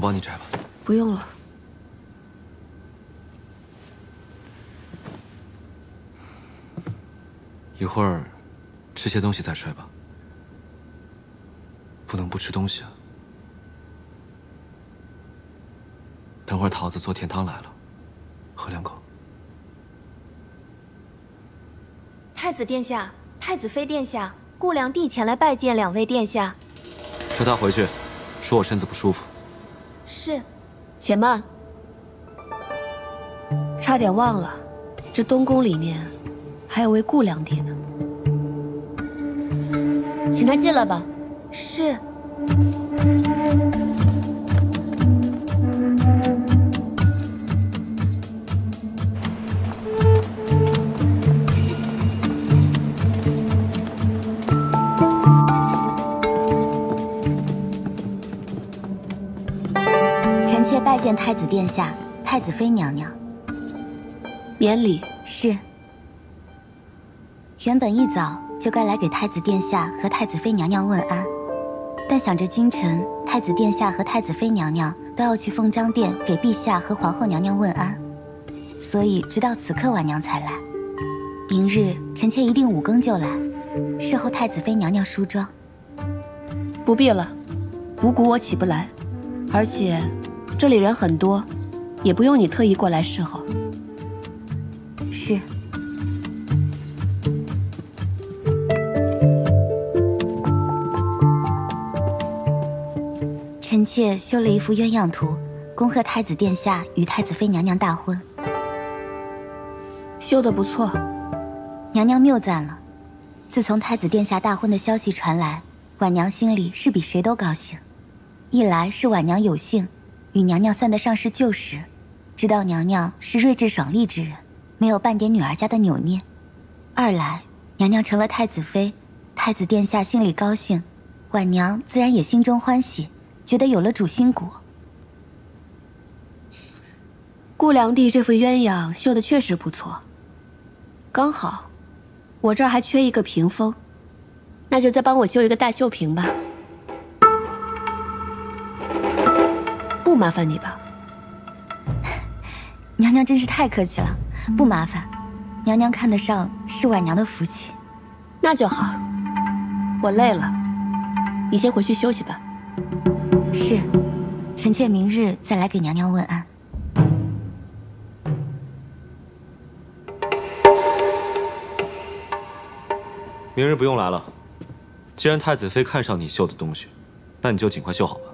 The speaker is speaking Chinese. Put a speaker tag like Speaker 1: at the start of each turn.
Speaker 1: 我帮你摘吧。
Speaker 2: 不用了。
Speaker 1: 一会儿吃些东西再睡吧。不能不吃东西啊。等会儿桃子做甜汤来了，喝两口。
Speaker 3: 太子殿下，太子妃殿下，顾良娣前来拜见两位殿下。
Speaker 1: 叫他回去，说我身子不舒服。
Speaker 3: 是。
Speaker 2: 且慢，差点忘了，这东宫里面还有位顾良娣呢，请他进来吧。
Speaker 3: 是。
Speaker 4: 臣妾拜见太子殿下、太子妃娘娘。
Speaker 2: 免礼。
Speaker 4: 是。原本一早就该来给太子殿下和太子妃娘娘问安。但想着今晨太子殿下和太子妃娘娘都要去凤章殿给陛下和皇后娘娘问安，所以直到此刻晚娘才来。明日臣妾一定五更就来，侍候太子妃娘娘梳妆。
Speaker 2: 不必了，五谷我起不来，而且这里人很多，也不用你特意过来侍候。
Speaker 4: 是。臣妾修了一幅鸳鸯图，恭贺太子殿下与太子妃娘娘大婚。
Speaker 2: 修得不错，
Speaker 4: 娘娘谬赞了。自从太子殿下大婚的消息传来，婉娘心里是比谁都高兴。一来是婉娘有幸与娘娘算得上是旧识，知道娘娘是睿智爽利之人，没有半点女儿家的扭捏；二来娘娘成了太子妃，太子殿下心里高兴，婉娘自然也心中欢喜。觉得有了主心骨。
Speaker 2: 顾良娣这副鸳鸯绣的确实不错。刚好，我这儿还缺一个屏风，那就再帮我绣一个大绣屏吧。不麻烦你吧？
Speaker 4: 娘娘真是太客气了，不麻烦。娘娘看得上是婉娘的福气。
Speaker 2: 那就好。我累了，你先回去休息吧。
Speaker 4: 是，臣妾明日再来给娘娘问安。
Speaker 1: 明日不用来了。既然太子妃看上你绣的东西，那你就尽快绣好吧。